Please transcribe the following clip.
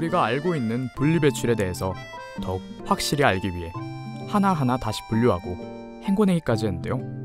우리가 알고 있는 분리배출에 대해서 더욱 확실히 알기 위해 하나하나 다시 분류하고 행고내기까지 했는데요.